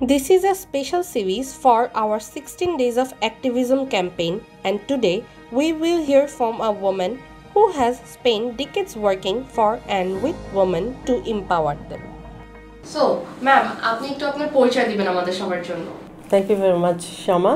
This is a special series for our 16 Days of Activism campaign, and today we will hear from a woman who has spent decades working for and with women to empower them. So, ma'am, আপনি একটু আপনার পরিচয় দিবেন আমাদের সবার জন্য Thank you very much, Shama.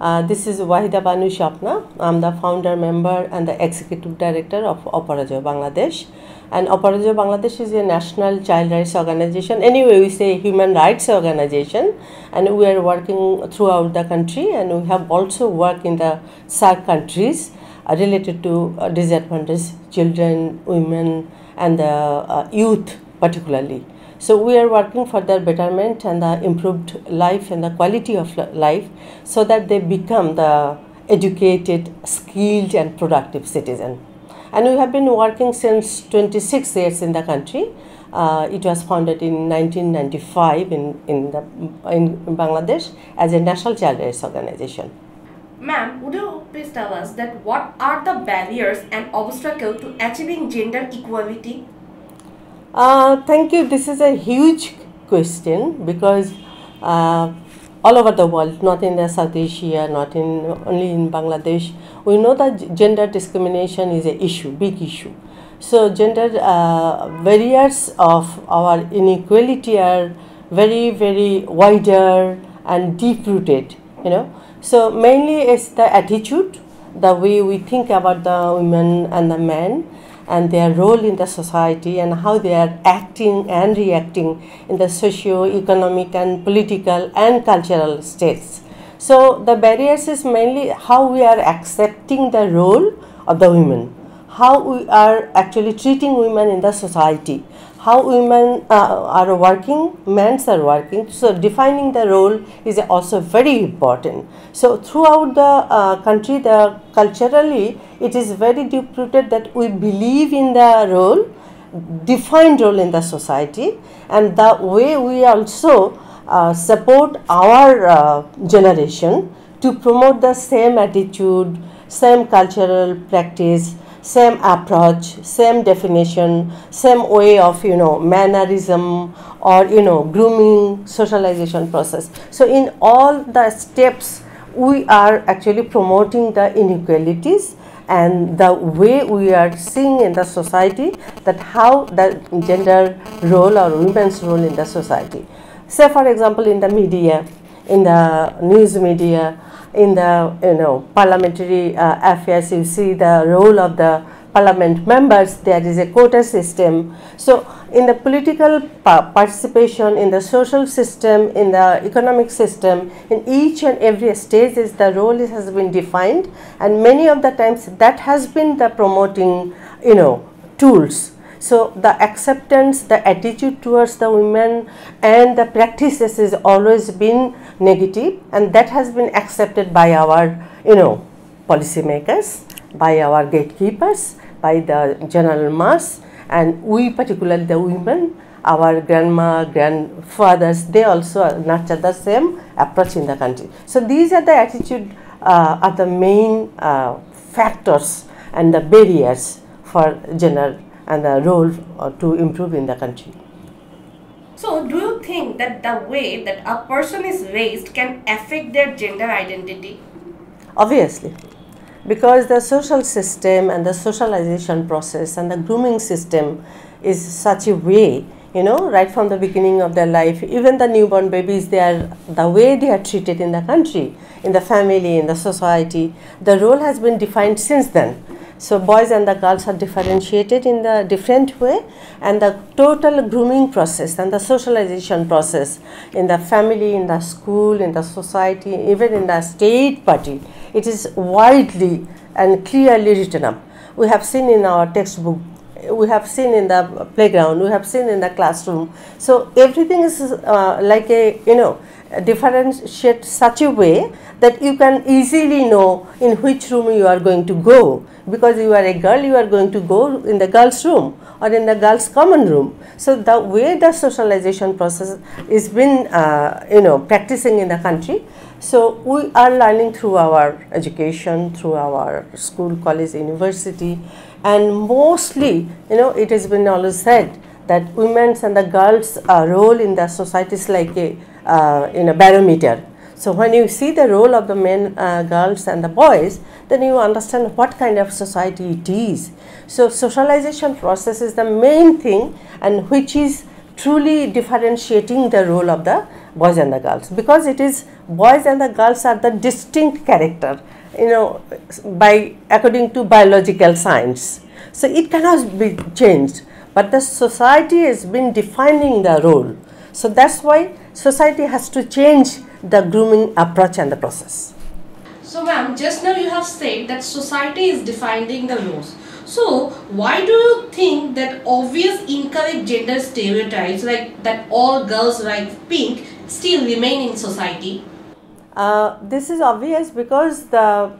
Uh, this is Wahida Banu Shapna. I'm the founder, member, and the executive director of Aparajeyo Bangladesh. And Aparajeyo Bangladesh is a national child rights organization. Anyway, we say human rights organization, and we are working throughout the country. And we have also worked in the SAARC countries uh, related to uh, disadvantaged children, women, and the uh, youth, particularly. So we are working for their betterment and the improved life and the quality of life so that they become the educated, skilled and productive citizen. And we have been working since 26 years in the country. Uh, it was founded in 1995 in, in, the, in Bangladesh as a national child rights organization. Ma'am, would you please tell us that what are the barriers and obstacles to achieving gender equality? Uh, thank you. This is a huge question because uh, all over the world, not in the South Asia, not in only in Bangladesh, we know that gender discrimination is a issue, big issue. So gender uh, barriers of our inequality are very, very wider and deep rooted. You know, so mainly it's the attitude, the way we think about the women and the men and their role in the society and how they are acting and reacting in the socio-economic and political and cultural states. So the barriers is mainly how we are accepting the role of the women, how we are actually treating women in the society, how women uh, are working, men are working. So defining the role is also very important. So throughout the uh, country, the culturally it is very deep rooted that we believe in the role, defined role in the society, and the way we also uh, support our uh, generation to promote the same attitude, same cultural practice, same approach, same definition, same way of you know mannerism or you know grooming socialization process. So in all the steps we are actually promoting the inequalities and the way we are seeing in the society that how the gender role or women's role in the society. Say for example in the media, in the news media, in the you know parliamentary uh, affairs you see the role of the parliament members there is a quota system. So in the political pa- participation in the social system in the economic system in each and every stage is the role is, has been defined and many of the times that has been the promoting you know tools so the acceptance the attitude towards the women and the practices has always been negative and that has been accepted by our you know policymakers by our gatekeepers by the general mass and we particularly the women our grandma grandfathers they also nurture the same approach in the country. So these are the attitude uh, are the main uh, factors and the barriers for gender and the role to improve in the country. So, do you think that the way that a person is raised can affect their gender identity? obviously. Because the social system and the socialization process and the grooming system is such a way you know right from the beginning of their life even the newborn babies they are the way they are treated in the country in the family in the society the role has been defined since then so boys and the girls are differentiated in the different way and the total grooming process and the socialization process in the family in the school in the society even in the state party it is widely and clearly written up. We have seen in our textbook we have seen in the playground we have seen in the classroom. So everything is uh, like a you know differentiate such a way that you can easily know in which room you are going to go. Because you are a girl you are going to go in the girls room or in the girls common room. So the way the socialization process is been uh, you know practicing in the country so we are learning through our education through our school college university. And mostly you know it has been always said that women's and the girls' uh, role in the society is like a uh, in a barometer. So when you see the role of the men, uh, girls, and the boys, then you understand what kind of society it is. So socialization process is the main thing, and which is truly differentiating the role of the boys and the girls because it is boys and the girls are the distinct character you know by according to biological science so it cannot be changed but the society has been defining the role so that's why society has to change the grooming approach and the process so ma'am just now you have said that society is defining the roles so, why do you think that obvious incorrect gender stereotypes like that all girls like pink still remain in society? Uh, this is obvious because the,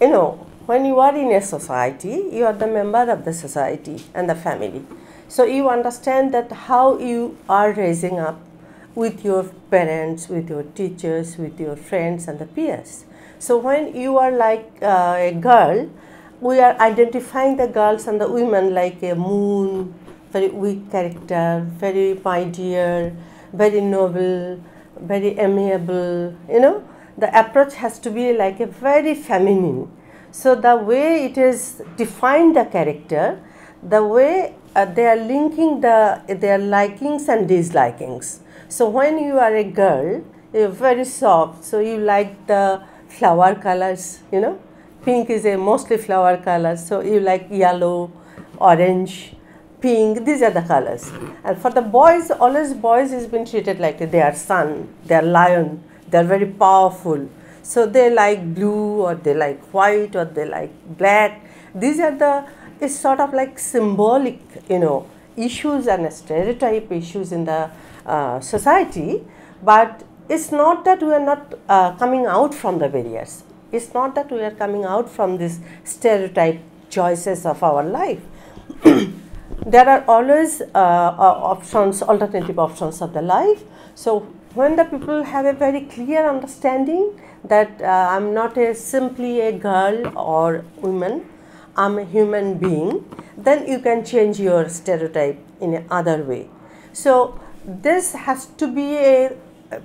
you know, when you are in a society, you are the member of the society and the family. So you understand that how you are raising up with your parents, with your teachers, with your friends and the peers. So when you are like uh, a girl, we are identifying the girls and the women like a moon, very weak character, very my dear, very noble, very amiable, you know. The approach has to be like a very feminine. So the way it is defined the character, the way uh, they are linking the their likings and dislikings. So when you are a girl, you're very soft, so you like the flower colors, you know, pink is a mostly flower color. So you like yellow orange pink these are the colors. And for the boys always boys has been treated like they are sun they are lion they are very powerful. So they like blue or they like white or they like black. These are the it's sort of like symbolic you know issues and stereotype issues in the uh, society but it's not that we are not uh, coming out from the barriers it's not that we are coming out from these stereotype choices of our life. there are always uh, uh, options, alternative options of the life. So when the people have a very clear understanding that uh, I'm not a simply a girl or woman, I'm a human being, then you can change your stereotype in another way. So this has to be a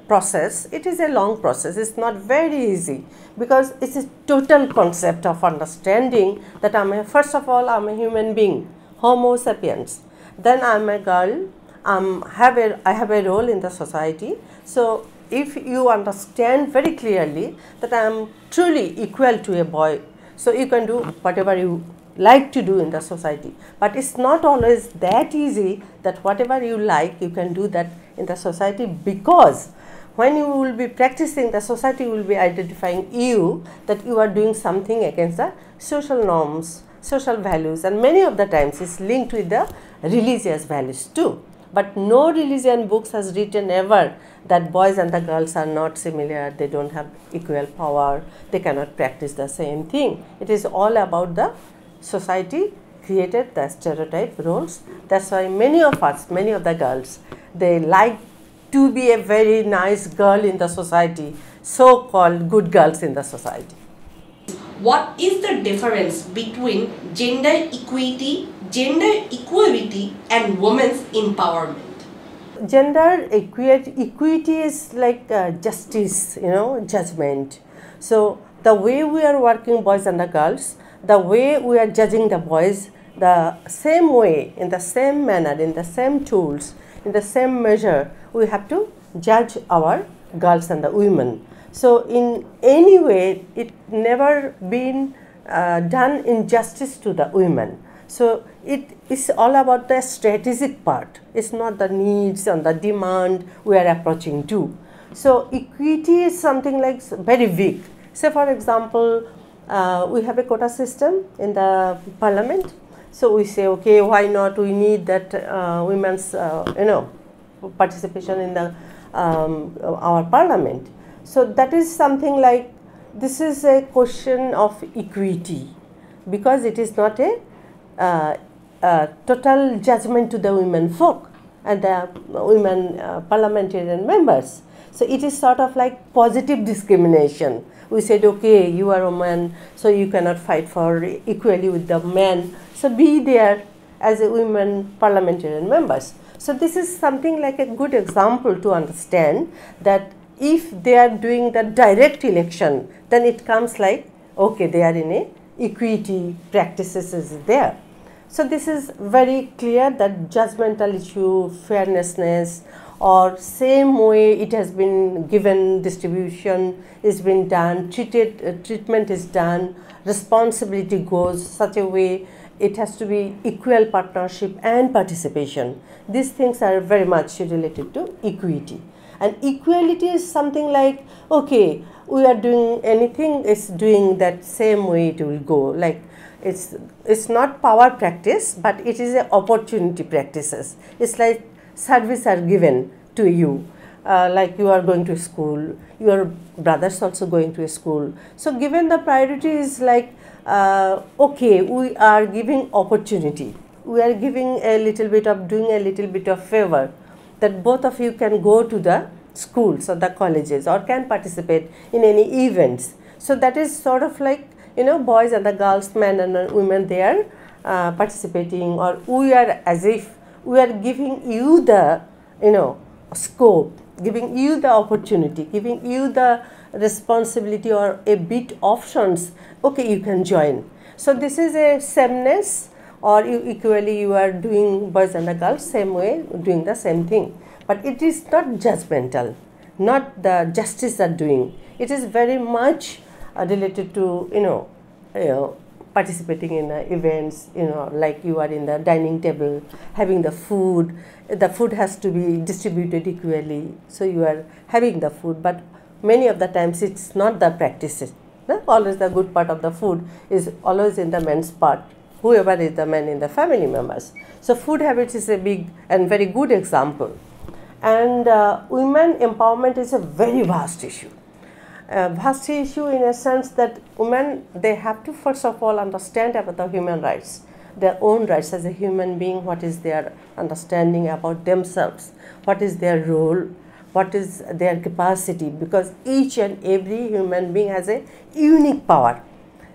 process, it is a long process, it's not very easy because it's a total concept of understanding that I'm a, first of all, I'm a human being, Homo sapiens, then I'm a girl, um, have a, I have a role in the society. So, if you understand very clearly that I am truly equal to a boy, so you can do whatever you like to do in the society. But it's not always that easy that whatever you like, you can do that in the society because when you will be practicing, the society will be identifying you that you are doing something against the social norms, social values, and many of the times it's linked with the religious values too. But no religion books has written ever that boys and the girls are not similar, they don't have equal power, they cannot practice the same thing. It is all about the society created the stereotype roles. That's why many of us, many of the girls, they like to be a very nice girl in the society, so called good girls in the society. What is the difference between gender equity, gender equality, and women's empowerment? Gender equity, equity is like uh, justice, you know, judgment. So, the way we are working boys and the girls, the way we are judging the boys, the same way, in the same manner, in the same tools, in the same measure, we have to judge our girls and the women. So, in any way, it never been uh, done injustice to the women. So, it is all about the strategic part. It's not the needs and the demand we are approaching to. So, equity is something like very weak. Say, for example, uh, we have a quota system in the parliament so we say, okay, why not? We need that uh, women's, uh, you know, participation in the um, our parliament. So that is something like this is a question of equity because it is not a, a total judgment to the women folk and the women uh, parliamentarian members. So it is sort of like positive discrimination. We said, okay, you are a man, so you cannot fight for equally with the men so be there as a women parliamentarian members. So this is something like a good example to understand that if they are doing the direct election, then it comes like, okay, they are in a equity practices is there. So this is very clear that judgmental issue, fairnessness, or same way it has been given distribution is been done, treated uh, treatment is done, responsibility goes such a way it has to be equal partnership and participation. These things are very much related to equity. And equality is something like, okay, we are doing anything is doing that same way it will go. Like it's it's not power practice, but it is a opportunity practices. It's like service are given to you. Uh, like you are going to school, your brothers also going to school. So given the priority is like uh, okay, we are giving opportunity. We are giving a little bit of doing a little bit of favor that both of you can go to the schools or the colleges or can participate in any events. So that is sort of like you know boys and the girls, men and women they are uh, participating or we are as if we are giving you the you know scope, giving you the opportunity, giving you the responsibility or a bit options okay you can join. So this is a sameness or you equally you are doing boys and the girls same way doing the same thing. But it is not judgmental not the justice are doing. It is very much related to you know, you know participating in uh, events you know like you are in the dining table having the food the food has to be distributed equally so you are having the food but many of the times it's not the practices. No? Always the good part of the food is always in the men's part, whoever is the man in the family members. So food habits is a big and very good example. And uh, women empowerment is a very vast issue. A vast issue in a sense that women, they have to first of all understand about the human rights, their own rights as a human being, what is their understanding about themselves, what is their role, what is their capacity because each and every human being has a unique power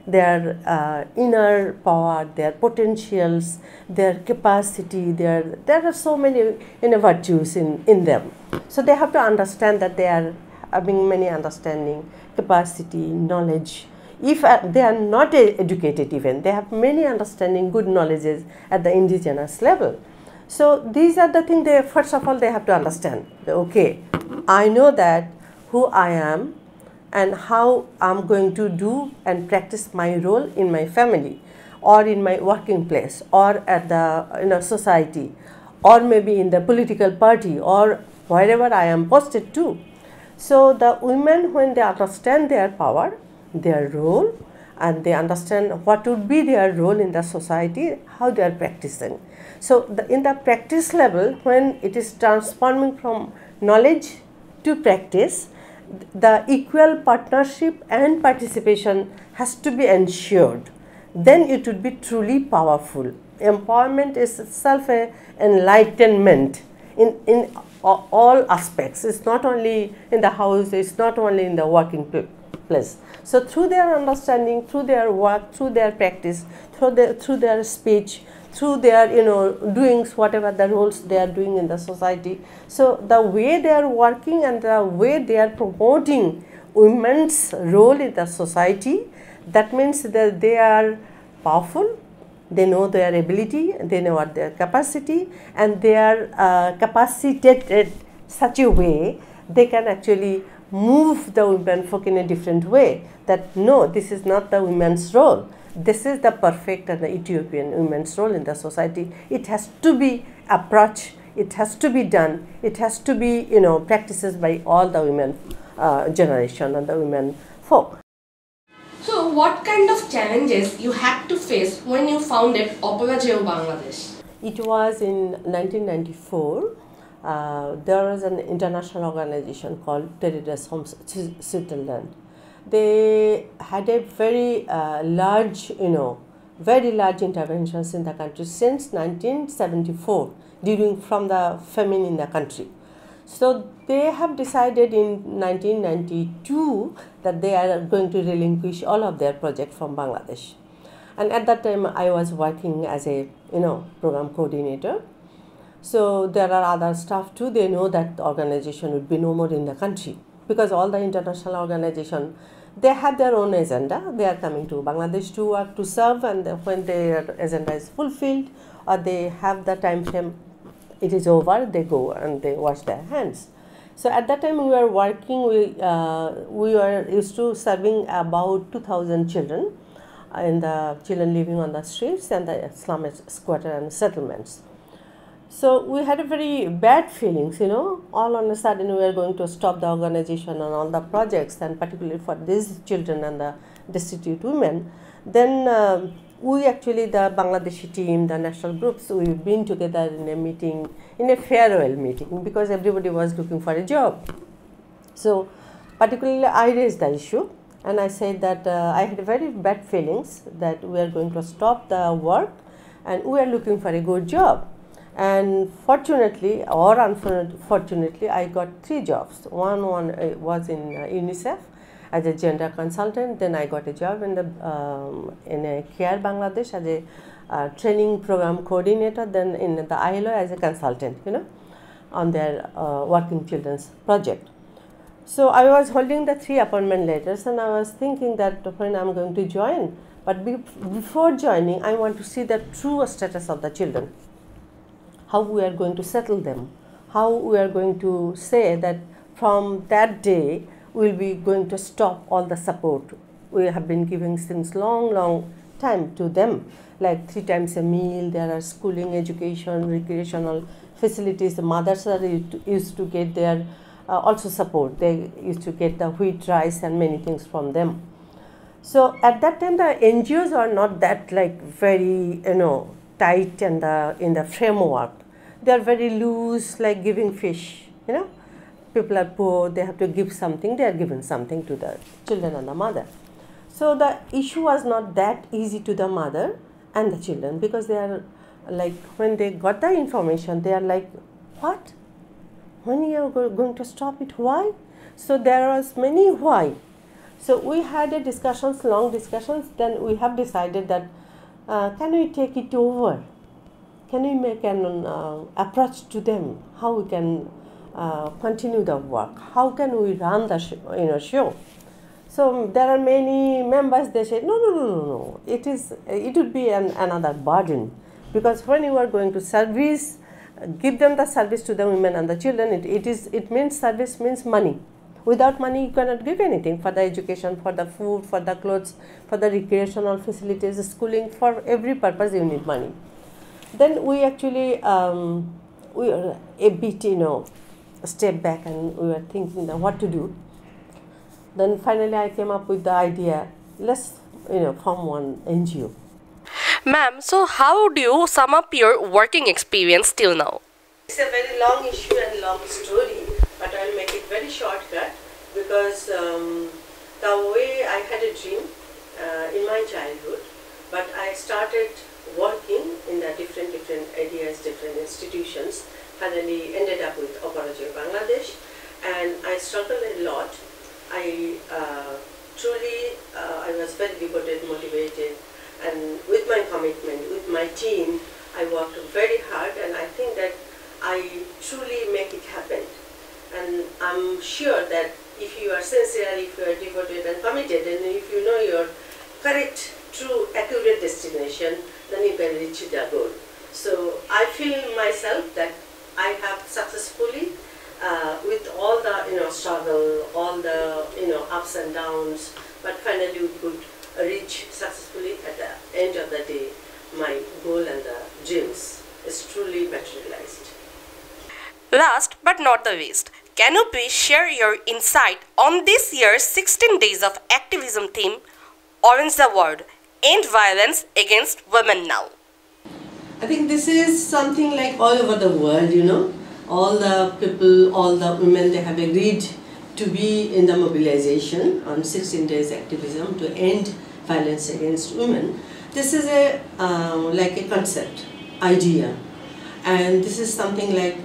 their uh, inner power, their potentials, their capacity, their, there are so many virtues in, in them. So they have to understand that they are having many understanding, capacity, knowledge. If uh, they are not educated even, they have many understanding, good knowledges at the indigenous level. So these are the things they first of all they have to understand. Okay, I know that who I am and how I'm going to do and practice my role in my family or in my working place or at the you know, society or maybe in the political party or wherever I am posted to. So the women when they understand their power, their role and they understand what would be their role in the society, how they are practicing. So the, in the practice level, when it is transforming from knowledge to practice, the equal partnership and participation has to be ensured. Then it would be truly powerful. Empowerment is self enlightenment in, in all aspects. It's not only in the house, it's not only in the working place. So through their understanding, through their work, through their practice, through their, through their speech, through their you know doings whatever the roles they are doing in the society so the way they are working and the way they are promoting women's role in the society that means that they are powerful they know their ability they know what their capacity and they are uh, capacitated such a way they can actually move the women folk in a different way that no this is not the women's role this is the perfect and the Ethiopian women's role in the society. It has to be approached, it has to be done, it has to be, you know, practices by all the women uh, generation and the women folk. So what kind of challenges you had to face when you founded Aparajeyo Bangladesh? It was in 1994. Uh, there was an international organization called Terre des Hommes Switzerland they had a very uh, large, you know, very large interventions in the country since 1974 during from the famine in the country. So they have decided in 1992 that they are going to relinquish all of their project from Bangladesh. And at that time, I was working as a you know program coordinator. So there are other staff too. They know that the organization would be no more in the country because all the international organization they have their own agenda. They are coming to Bangladesh to work to serve, and when their agenda is fulfilled or they have the time frame, it is over. They go and they wash their hands. So at that time we were working. We uh, we were used to serving about two thousand children, in the children living on the streets and the slum squatter and settlements. So we had a very bad feelings, you know. All on a sudden, we are going to stop the organization and all the projects, and particularly for these children and the destitute women. Then uh, we actually, the Bangladeshi team, the national groups, we've been together in a meeting, in a farewell meeting, because everybody was looking for a job. So, particularly, I raised the issue, and I said that uh, I had very bad feelings that we are going to stop the work, and we are looking for a good job and fortunately or unfortunately i got three jobs one one uh, was in uh, unicef as a gender consultant then i got a job in the um, in a care bangladesh as a uh, training program coordinator then in the ilo as a consultant you know on their uh, working children's project. So i was holding the three appointment letters and i was thinking that when i'm going to join but be before joining i want to see the true status of the children. How we are going to settle them, how we are going to say that from that day we will be going to stop all the support. We have been giving since long, long time to them, like three times a meal, there are schooling, education, recreational facilities. The mothers are used to get their uh, also support. They used to get the wheat, rice and many things from them. So at that time the NGOs are not that like very, you know, tight the, in the framework. They are very loose, like giving fish, you know. People are poor, they have to give something, they are given something to the children and the mother. So the issue was not that easy to the mother and the children because they are like, when they got the information, they are like, what? When you are going to stop it? Why? So there was many why. So we had a discussions, long discussions. Then we have decided that uh, can we take it over? Can we make an uh, approach to them? How we can uh, continue the work? How can we run the you know show? So there are many members. They say no, no, no, no, no. It is it would be an, another burden because when you are going to service, give them the service to the women and the children. It, it is it means service means money Without money, you cannot give anything for the education, for the food, for the clothes, for the recreational facilities, schooling, for every purpose you need money. Then we actually, um, we were a bit, you know, step back and we were thinking what to do. Then finally I came up with the idea, let's, you know, form one NGO. Ma'am, so how do you sum up your working experience till now? It's a very long issue and long story, but I'll make it very shortcut because um, the way I had a dream uh, in my childhood, but I started working in the different different areas, different institutions. Finally, ended up with Aparajeyo Bangladesh, and I struggled a lot. I uh, truly, uh, I was very devoted, motivated, and with my commitment, with my team, I worked very hard, and I think that I truly make it happen. And I'm sure that if you are sincere, if you are devoted and committed, and if you know your correct, true, accurate destination, then you can reach the goal. So I feel myself that I have successfully, uh, with all the you know struggle, all the you know ups and downs, but finally we could reach successfully at the end of the day my goal and the dreams is truly materialized. Last but not the least, can you please share your insight on this year's 16 Days of Activism theme, Orange the World, End Violence Against Women Now? I think this is something like all over the world, you know. All the people, all the women, they have agreed to be in the mobilization on 16 days activism to end violence against women. This is a um, like a concept, idea, and this is something like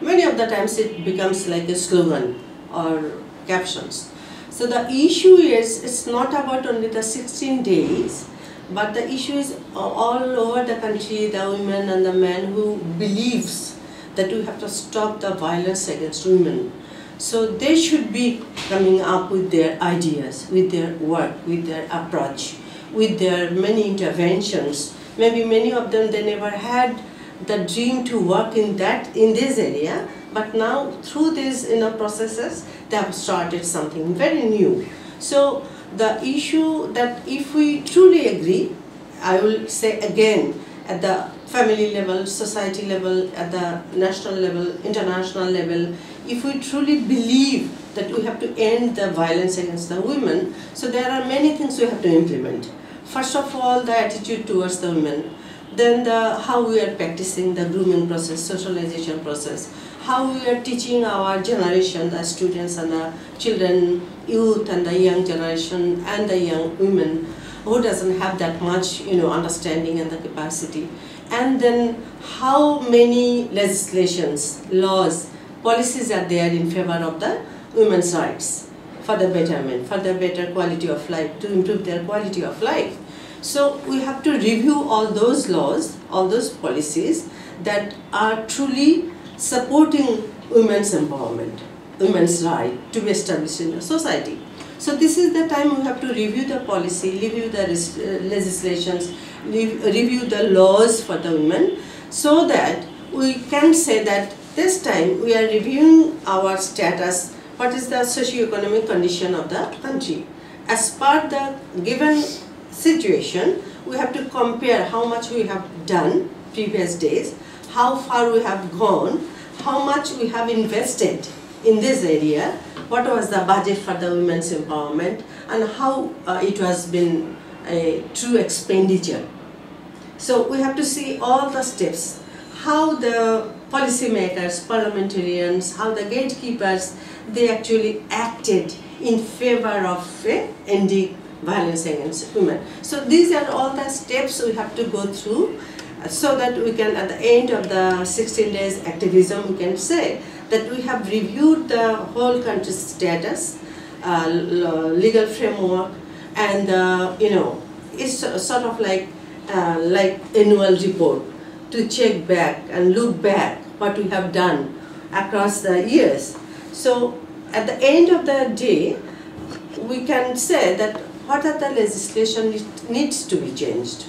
many of the times it becomes like a slogan or captions. So the issue is it's not about only the 16 days, But the issue is uh, all over the country, the women and the men who believes that we have to stop the violence against women. So they should be coming up with their ideas, with their work, with their approach, with their many interventions. Maybe many of them they never had the dream to work in that in this area, but now through these you know processes they have started something very new. So the issue that if we truly agree, I will say again at the family level, society level, at the national level, international level, if we truly believe that we have to end the violence against the women, so there are many things we have to implement. First of all, the attitude towards the women, then the how we are practicing the grooming process, socialization process, how we are teaching our generation, the students and the children, youth and the young generation and the young women who doesn't have that much, you know, understanding and the capacity. And then how many legislations, laws, policies are there in favor of the women's rights for the betterment, for the better quality of life, to improve their quality of life. So we have to review all those laws, all those policies that are truly supporting women's empowerment, women's right to be established in the society. So this is the time we have to review the policy, review the uh, legislations, review the laws for the women so that we can say that this time we are reviewing our status, what is the socio-economic condition of the country. As per the given situation, we have to compare how much we have done previous days, how far we have gone, how much we have invested in this area, what was the budget for the women's empowerment, and how uh, it has been a true expenditure. So we have to see all the steps, how the policymakers, parliamentarians, how the gatekeepers, they actually acted in favor of uh, ending violence against women. So these are all the steps we have to go through uh, so that we can, at the end of the 16 days activism, we can say that we have reviewed the whole country's status, uh, legal framework, and uh, you know, it's sort of like uh, like annual report to check back and look back what we have done across the years. So at the end of the day, we can say that what are the legislation needs to be changed?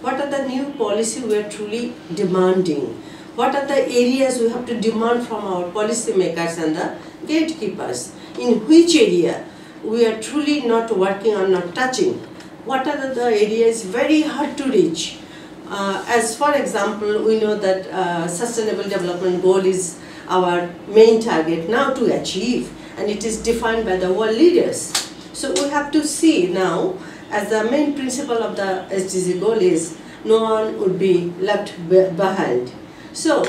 What are the new policy we are truly demanding? What are the areas we have to demand from our policymakers and the gatekeepers? In which area we are truly not working or not touching? What are the areas very hard to reach? Uh, as for example, we know that uh, sustainable development goal is our main target now to achieve and it is defined by the world leaders. So we have to see now, as the main principle of the SDG goal is, no one would be left behind. So,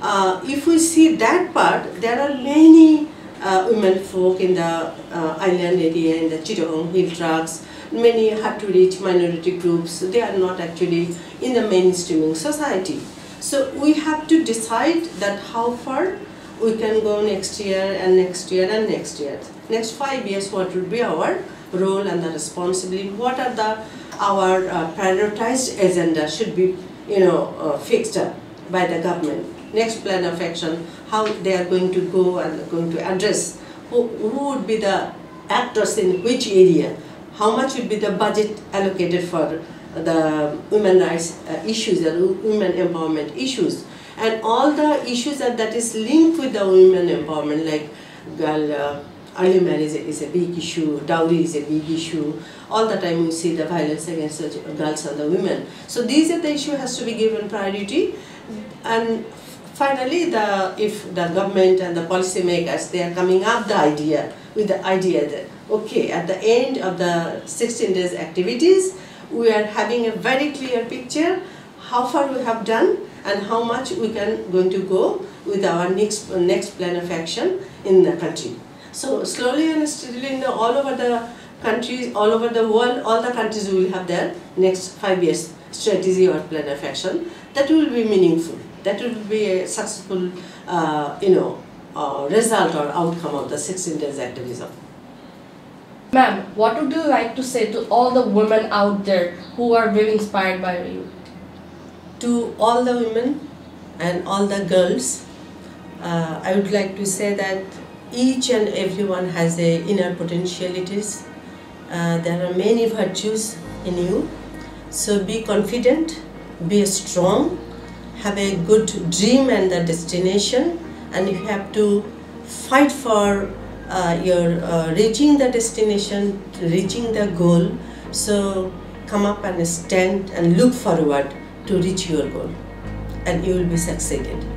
uh, if we see that part, there are many uh, women folk in the uh, island area, in the Chittagong hill tracts, many hard to reach minority groups, they are not actually in the mainstreaming society. So we have to decide that how far we can go next year and next year and next year. Next five years, what would be our role and the responsibility? What are the our uh, prioritized agenda should be, you know, uh, fixed by the government. Next plan of action, how they are going to go and going to address who, who would be the actors in which area, how much would be the budget allocated for the women rights uh, issues, and women empowerment issues and all the issues that, that is linked with the women empowerment like girl early marriage is a big issue, dowry is a big issue, all the time we see the violence against the girls and the women. So these are the issue has to be given priority and finally the if the government and the policymakers they are coming up the idea with the idea that okay at the end of the 16 days activities we are having a very clear picture how far we have done and how much we can going to go with our next next plan of action in the country. So slowly and steadily, in all over the countries, all over the world, all the countries will have their next five years strategy or plan of action. That will be meaningful. That will be a successful, uh, you know, uh, result or outcome of the 16 days activism. Ma'am, what would you like to say to all the women out there who are very inspired by you? To all the women and all the girls, uh, I would like to say that each and everyone has a inner potentialities. Uh, there are many virtues in you. So be confident, be strong, have a good dream and the destination, and you have to fight for uh, your uh, reaching the destination, reaching the goal. So come up and stand and look forward to reach your goal, and you will be succeeded.